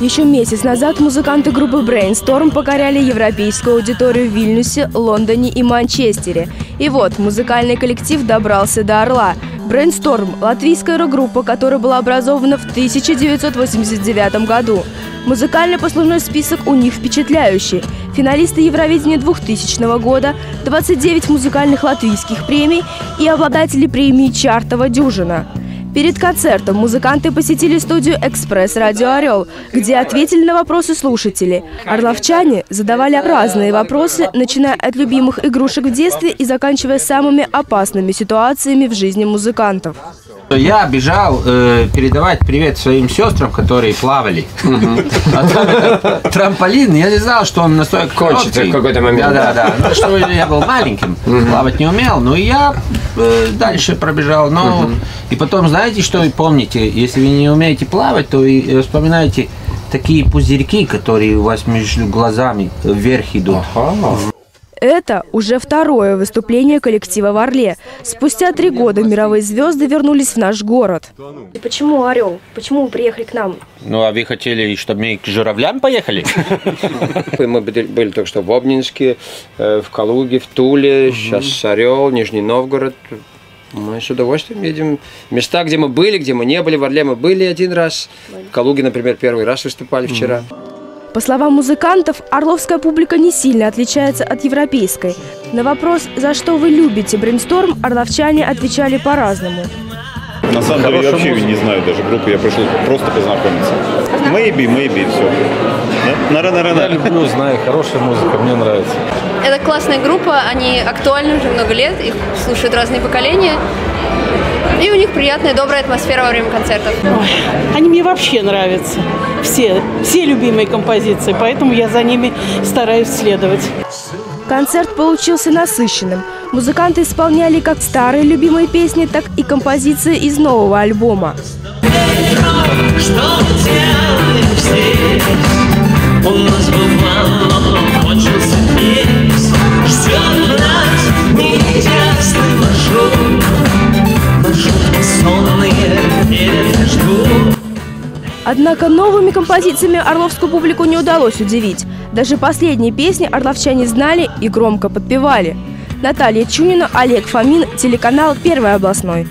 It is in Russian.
Еще месяц назад музыканты группы Brainstorm покоряли европейскую аудиторию в Вильнюсе, Лондоне и Манчестере. И вот музыкальный коллектив добрался до Орла. Brainstorm – латвийская рок-группа, которая была образована в 1989 году. Музыкальный послужной список у них впечатляющий. Финалисты Евровидения 2000 года, 29 музыкальных латвийских премий и обладатели премии «Чартова дюжина». Перед концертом музыканты посетили студию «Экспресс Радио Орел», где ответили на вопросы слушателей. Орловчане задавали разные вопросы, начиная от любимых игрушек в детстве и заканчивая самыми опасными ситуациями в жизни музыкантов. Я бежал э, передавать привет своим сестрам, которые плавали. А трамполин, я не знал, что он настолько Кончится в какой-то момент. Да, да, да. Что я был маленьким, плавать не умел. Но я э, дальше пробежал. Но и потом, знаете, что помните? Если вы не умеете плавать, то и вспоминайте такие пузырьки, которые у вас между глазами вверх идут. Это уже второе выступление коллектива в Орле. Спустя три года мировые звезды вернулись в наш город. И почему Орел? Почему вы приехали к нам? Ну, а вы хотели, чтобы мы к журавлям поехали? Мы были только что в Обнинске, э, в Калуге, в Туле, сейчас Орел, Нижний Новгород. Мы с удовольствием едем. Места, где мы были, где мы не были. В Орле мы были один раз. В Калуге, например, первый раз выступали вчера. По словам музыкантов, орловская публика не сильно отличается от европейской. На вопрос, за что вы любите брейнсторм, орловчане отвечали по-разному. На самом деле я вообще не знаю даже группы, я пришел просто познакомиться. Maybe, maybe, все. Да? На рано, Я люблю, знаю, хорошая музыка, мне нравится. Это классная группа, они актуальны уже много лет, их слушают разные поколения. И у них приятная, добрая атмосфера во время концертов. Ой, они мне вообще нравятся. Все, все любимые композиции, поэтому я за ними стараюсь следовать. Концерт получился насыщенным. Музыканты исполняли как старые любимые песни, так и композиции из нового альбома. Что делаешь здесь? Однако новыми композициями орловскую публику не удалось удивить. Даже последние песни орловчане знали и громко подпевали. Наталья Чунина, Олег Фомин, телеканал «Первый областной».